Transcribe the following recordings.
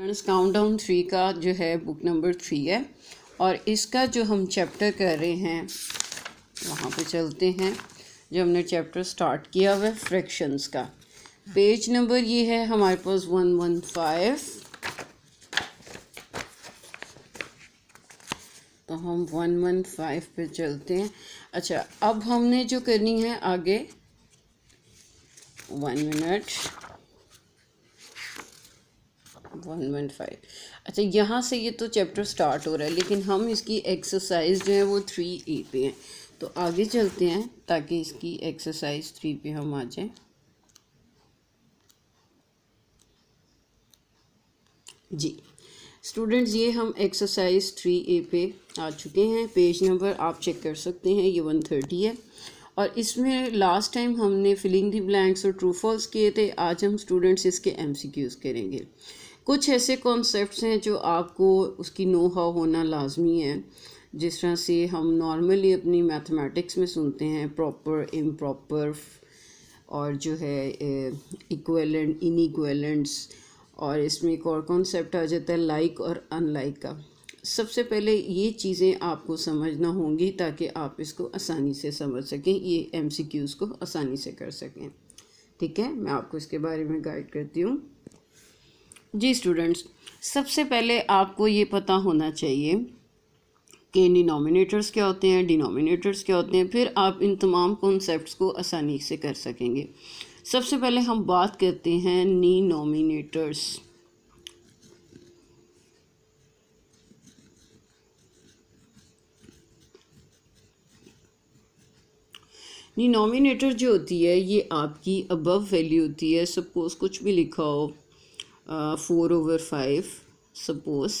Count down three का जो है बुक नंबर थ्री है। और इसका जो हम चैप्टर कर रहे हैं, वहाँ पे चलते हैं, जो हमने चैप्टर स्टार्ट किया हुआ है फ्रैक्शंस का। पेज नंबर ये है हमारे पास वन वन फाइव तो हम वन वन फाइव पे चलते हैं। अच्छा अब हमने जो करनी है आगे one minute one one five अच्छा यहाँ से ये तो चैप्टर स्टार्ट हो रहा है, लेकिन हम इसकी एक्सरसाइज जो है वो थ्री ए पे हैं। तो आगे चलते हैं, ताकि इसकी एक्सरसाइज थ्री पे हम आ जाएँ। जी। स्टूडेंट्स ये हम एक्सरसाइज थ्री ए पे आ चुके हैं। पेज नंबर आप चेक कर सकते हैं, ये वन थर्टी है। और इसमें लास्ट टाइम हमने फिलिंग दी ब्लैंक्स और ट्रू फॉल्स किए थे, आज हम स्टूडेंट्स इसके एम सी क्यूज़ करेंगे। कुछ ऐसे कॉन्सेप्ट हैं जो आपको उसकी नो हाउ होना लाजमी है। जिस तरह से हम नॉर्मली अपनी मैथमेटिक्स में सुनते हैं प्रॉपर इम्प्रॉपर और जो है इक्वलेंट इनइक्वलेंट्स और इसमें एक और कॉन्सेप्ट आ जाता है लाइक और अनलाइक का। सबसे पहले ये चीज़ें आपको समझना होंगी ताकि आप इसको आसानी से समझ सकें, ये एम सी क्यूज़ को आसानी से कर सकें। ठीक है? मैं आपको इसके बारे में गाइड करती हूँ। जी स्टूडेंट्स सबसे पहले आपको ये पता होना चाहिए कि डिनोमिनेटर्स क्या होते हैं डिनोमिनेटर्स क्या होते हैं, फिर आप इन तमाम कॉन्सेप्ट्स को आसानी से कर सकेंगे। सबसे पहले हम बात करते हैं नी नोमिनेटर्स डिनोमिनेटर जो होती है, ये आपकी अबव वैल्यू होती है सपोज़ कुछ भी लिखा हो। फोर ओवर फाइव सपोज़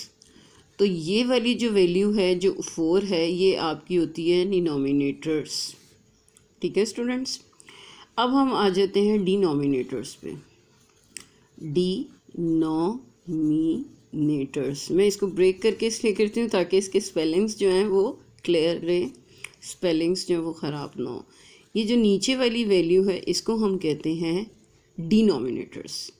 तो ये वाली जो वैल्यू है, जो फोर है, ये आपकी होती है डिनोमिनेटर्स ठीक है स्टूडेंट्स अब हम आ जाते हैं डिनोमिनेटर्स पे. डी नो मी नेटर्स मैं इसको ब्रेक करके इसलिए करती हूँ ताकि इसके स्पेलिंग्स जो हैं वो क्लियर रहें स्पेलिंग्स जो हैं वो ख़राब ना हो. ये जो नीचे वाली वैल्यू है, इसको हम कहते हैं डिनोमिनेटर्स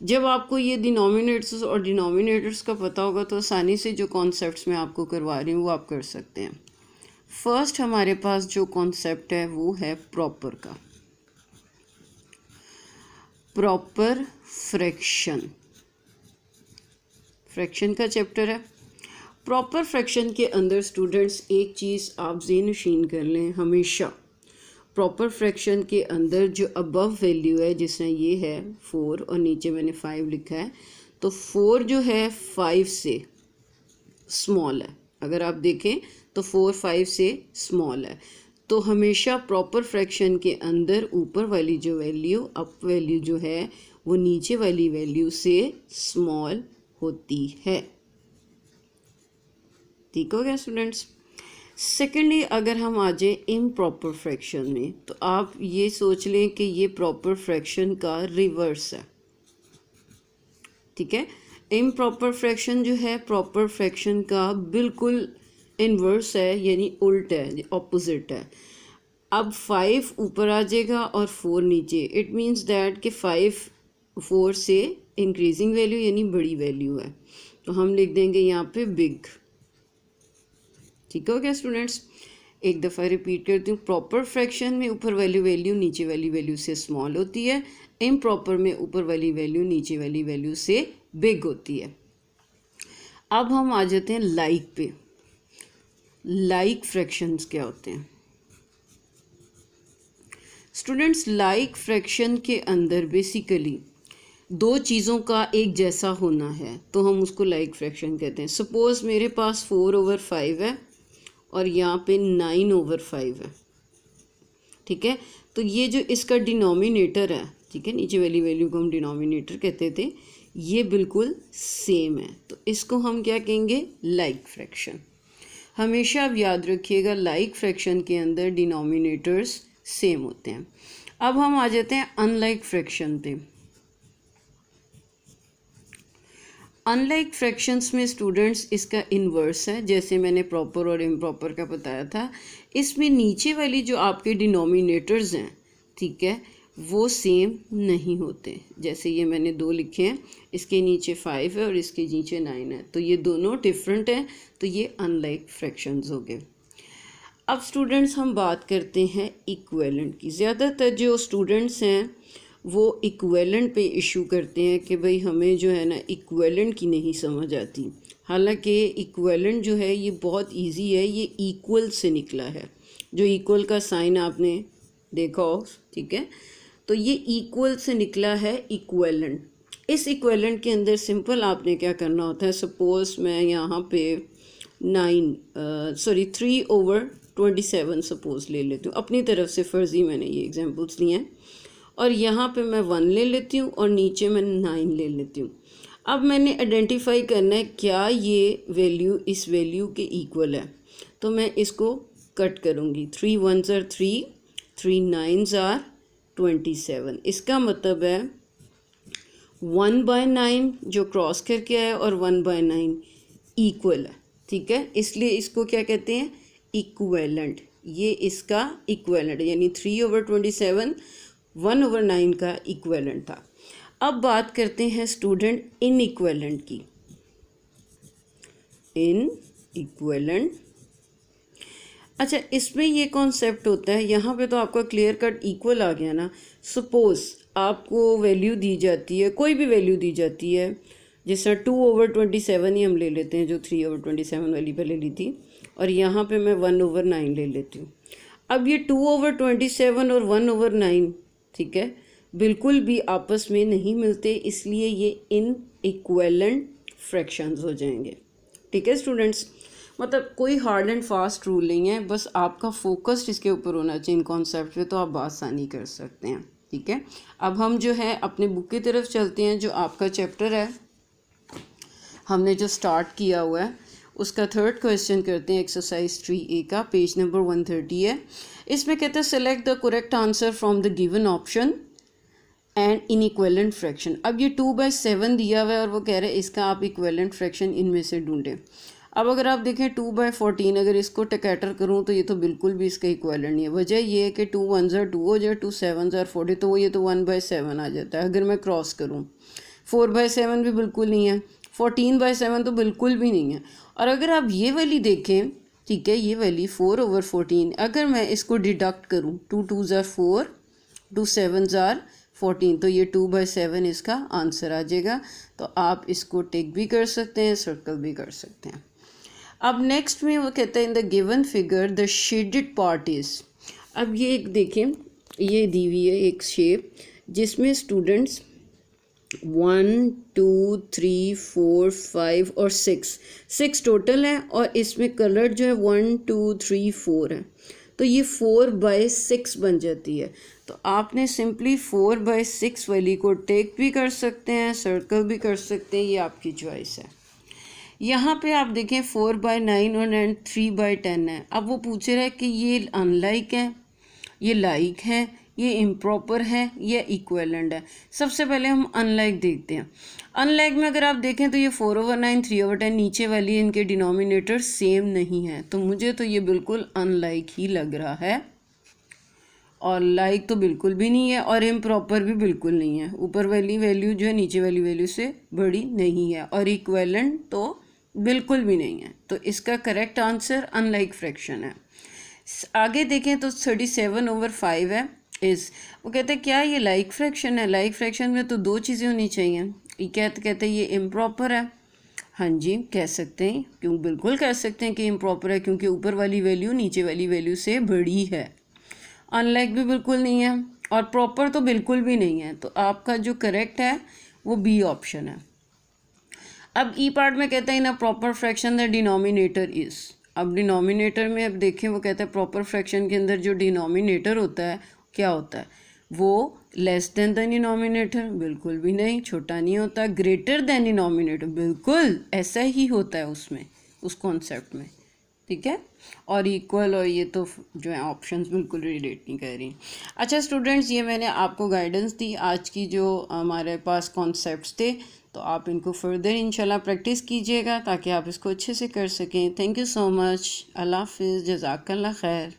जब आपको ये डिनोमिनेटर्स और डिनोमिनेटर्स का पता होगा तो आसानी से जो कॉन्सेप्ट्स मैं आपको करवा रही हूँ वो आप कर सकते हैं। फ़र्स्ट हमारे पास जो कॉन्सेप्ट है वो है प्रॉपर का। प्रॉपर फ्रैक्शन फ्रैक्शन का चैप्टर है। प्रॉपर फ्रैक्शन के अंदर स्टूडेंट्स एक चीज़ आप नशीन कर लें हमेशा। प्रॉपर फ्रैक्शन के अंदर जो अबव वैल्यू है, जिसमें ये है फोर और नीचे मैंने फाइव लिखा है तो फोर जो है फाइव से स्मॉल है। अगर आप देखें तो फोर फाइव से स्मॉल है। तो हमेशा प्रॉपर फ्रैक्शन के अंदर ऊपर वाली जो वैल्यू अप वैल्यू जो है, वो नीचे वाली वैल्यू से स्मॉल होती है। ठीक हो गया स्टूडेंट्स सेकेंडली अगर हम आ जाए इम प्रॉपर फ्रैक्शन में तो आप ये सोच लें कि ये प्रॉपर फ्रैक्शन का रिवर्स है। ठीक है? इम प्रॉपर फ्रैक्शन जो है प्रॉपर फ्रैक्शन का बिल्कुल इनवर्स है, यानी उल्ट है ऑपोजिट है। अब फाइव ऊपर आ जाएगा और फोर नीचे। इट मीन्स डैट कि फाइव फोर से इंक्रीजिंग वैल्यू यानी बड़ी वैल्यू है। तो हम लिख देंगे यहाँ पे बिग ठीक हो गया स्टूडेंट्स एक दफ़ा रिपीट करती हूँ प्रॉपर फ्रैक्शन में ऊपर वाली वैल्यू नीचे वाली वैल्यू से स्मॉल होती है इम प्रॉपर में ऊपर वाली वैल्यू नीचे वाली वैल्यू से बिग होती है। अब हम आ जाते हैं लाइक पे। लाइक फ्रैक्शंस क्या होते हैं? स्टूडेंट्स लाइक फ्रैक्शन के अंदर बेसिकली दो चीज़ों का एक जैसा होना है तो हम उसको लाइक फ्रैक्शन कहते हैं। सपोज़ मेरे पास फोर ओवर फाइव है और यहाँ पे नाइन ओवर फाइव है। ठीक है? तो ये जो इसका डिनोमिनेटर है, ठीक है? नीचे वाली वैल्यू को हम डिनोमिनेटर कहते थे, ये बिल्कुल सेम है। तो इसको हम क्या कहेंगे? लाइक फ्रैक्शन हमेशा आप याद रखिएगा लाइक फ्रैक्शन के अंदर डिनोमिनेटर्स सेम होते हैं। अब हम आ जाते हैं अनलाइक फ्रैक्शन पे। अनलाइक फ्रैक्शंस में स्टूडेंट्स इसका इन्वर्स है, जैसे मैंने प्रॉपर और इम्प्रॉपर का बताया था, इसमें नीचे वाली जो आपके डिनोमिनेटर्स हैं, ठीक है, वो सेम नहीं होते। जैसे ये मैंने दो लिखे हैं, इसके नीचे फाइव है और इसके नीचे नाइन है। तो ये दोनों डिफरेंट हैं तो ये अनलाइक फ्रैक्शंस हो गए। अब स्टूडेंट्स हम बात करते हैं इक्वेलेंट की। ज़्यादातर जो स्टूडेंट्स हैं वो इक्वेलेंट पे इशू करते हैं कि भाई हमें जो है ना इक्वेलेंट की नहीं समझ आती। हालाँकि इक्वेलेंट जो है, ये बहुत इजी है, ये इक्वल से निकला है। जो इक्वल का साइन आपने देखा हो, ठीक है? तो ये इक्वल से निकला है इक्वेलेंट इस इक्वेलेंट के अंदर सिंपल आपने क्या करना होता है? सपोज़ मैं यहाँ पे nine sorry three over twenty seven suppose ले लेती हूँ। अपनी तरफ़ से फ़र्ज़ी मैंने ये एग्जांपल्स लिए हैं। और यहाँ पे मैं वन ले लेती हूँ और नीचे मैं नाइन ले लेती हूँ। अब मैंने आइडेंटिफाई करना है क्या ये वैल्यू इस वैल्यू के इक्वल है। तो मैं इसको कट करूँगी। थ्री वन ज़ार थ्री थ्री नाइन ज़ार ट्वेंटी सेवन इसका मतलब है वन बाय नाइन जो क्रॉस करके आया और वन बाय नाइन इक्वल है। ठीक है? इसलिए इसको क्या कहते हैं? इक्वेलेंट ये इसका इक्वेलेंट यानी three over twenty seven one over nine का इक्वेलेंट था। अब बात करते हैं स्टूडेंट इन इक्वेलेंट की। इन इक्वेलेंट अच्छा इसमें ये कॉन्सेप्ट होता है, यहाँ पे तो आपका क्लियर कट इक्वल आ गया ना। सपोज़ आपको वैल्यू दी जाती है, कोई भी वैल्यू दी जाती है, जिस तरह टू ओवर ट्वेंटी सेवन ही हम ले लेते हैं, जो थ्री ओवर ट्वेंटी सेवन वाली पहले ली थी, और यहाँ पे मैं वन ओवर नाइन ले लेती हूँ। अब ये टू ओवर ट्वेंटी सेवन और वन ओवर नाइन ठीक है? बिल्कुल भी आपस में नहीं मिलते, इसलिए ये इन इक्वेलेंट फ्रैक्शंस हो जाएँगे। ठीक है स्टूडेंट्स मतलब कोई हार्ड एंड फास्ट रूल नहीं है, बस आपका फोकस्ड इसके ऊपर होना चाहिए इन कॉन्सेप्ट तो आप आसानी कर सकते हैं। ठीक है? अब हम जो है, अपने बुक की तरफ़ चलते हैं, जो आपका चैप्टर है। हमने जो स्टार्ट किया हुआ है उसका थर्ड क्वेश्चन करते हैं एक्सरसाइज थ्री ए का पेज नंबर वन थर्टी है। इसमें कहते हैं select the correct answer from the given option and in equivalent fraction अब ये टू बाई सेवन दिया हुआ है और वो कह रहे हैं, इसका आप इक्वेलेंट फ्रैक्शन इनमें से ढूंढें। अब अगर आप देखें टू बाई फोर्टीन अगर इसको टकैटर करूँ तो ये तो बिल्कुल भी इसका इक्वेलेंट नहीं है। वजह ये है कि टू वन ज़र टू हो जाए टू सेवन ज़र फोर्टी तो वो ये तो वन बाई सेवन आ जाता है, अगर मैं क्रॉस करूँ। फोर बाई सेवन भी बिल्कुल नहीं है। फोर्टीन बाई सेवन तो बिल्कुल भी नहीं है। और अगर आप ये वाली देखें, ठीक है, ये वाली फोर ओवर फोर्टीन अगर मैं इसको डिडक्ट करूँ टू टू ज़ार फोर टू सेवन ज़ार फोर्टीन तो ये टू बाई सेवन इसका आंसर आ जाएगा। तो आप इसको टेक भी कर सकते हैं सर्कल भी कर सकते हैं। अब नेक्स्ट में वो कहता है in the given figure the shaded part is अब ये एक देखें, ये दी हुई है एक शेप जिसमें students one two three four five और सिक्स सिक्स टोटल है और इसमें कलर जो है वन टू थ्री फोर है. तो ये फोर बाय सिक्स बन जाती है. तो आपने सिंपली फोर बाय सिक्स वाली को टेक भी कर सकते हैं सर्कल भी कर सकते हैं, ये आपकी चॉइस है. यहाँ पे आप देखें फोर बाय नाइन और एंड थ्री बाय टेन है. अब वो पूछ रहे हैं कि ये अनलाइक है, ये लाइक है ये इम्प्रॉपर है, या इक्वेलेंट है। सबसे पहले हम अनलाइक देखते हैं। अनलाइक में अगर आप देखें तो ये four over nine three over ten नीचे वाली इनके डिनोमिनेटर सेम नहीं है। तो मुझे तो ये बिल्कुल अनलाइक ही लग रहा है। और लाइक तो बिल्कुल भी नहीं है और इम्प्रॉपर भी बिल्कुल नहीं है। ऊपर वाली वैल्यू जो है, नीचे वाली वैल्यू से बड़ी नहीं है और इक्वेलेंट तो बिल्कुल भी नहीं है। तो इसका करेक्ट आंसर अनलाइक फ्रैक्शन है। आगे देखें तो थर्टी सेवन ओवर फाइव है। इस वो कहते हैं, क्या ये लाइक फ्रैक्शन है? लाइक फ्रैक्शन में तो दो चीज़ें होनी चाहिए। ये कहते कहते ये इम्प्रॉपर है। हाँ जी, कह सकते हैं। क्यों? बिल्कुल कह सकते हैं कि इम्प्रॉपर है, क्योंकि ऊपर वाली वैल्यू नीचे वाली वैल्यू से बड़ी है। अनलाइक भी बिल्कुल नहीं है, और प्रॉपर तो बिल्कुल भी नहीं है। तो आपका जो करेक्ट है, वो बी ऑप्शन है। अब ई e पार्ट में कहते हैं a proper fraction the denominator is अब डिनोमिनेटर में अब देखें, वो कहते हैं प्रॉपर फ्रैक्शन के अंदर जो डिनोमिनेटर होता है क्या होता है? वो लेस देन द डिनोमिनेटर बिल्कुल भी नहीं, छोटा नहीं होता ग्रेटर देन डिनोमिनेटर बिल्कुल ऐसा ही होता है उसमें, उस कॉन्सेप्ट में। ठीक है? और इक्वल और ये तो जो है ऑप्शंस बिल्कुल रिलेट नहीं कर रही अच्छा स्टूडेंट्स ये मैंने आपको गाइडेंस दी। आज की जो हमारे पास कॉन्सेप्ट्स थे तो आप इनको फर्दर इंशाल्लाह प्रैक्टिस कीजिएगा ताकि आप इसको अच्छे से कर सकें। थैंक यू सो मच अल्लाह हाफिज़। जजाकल्ला खैर।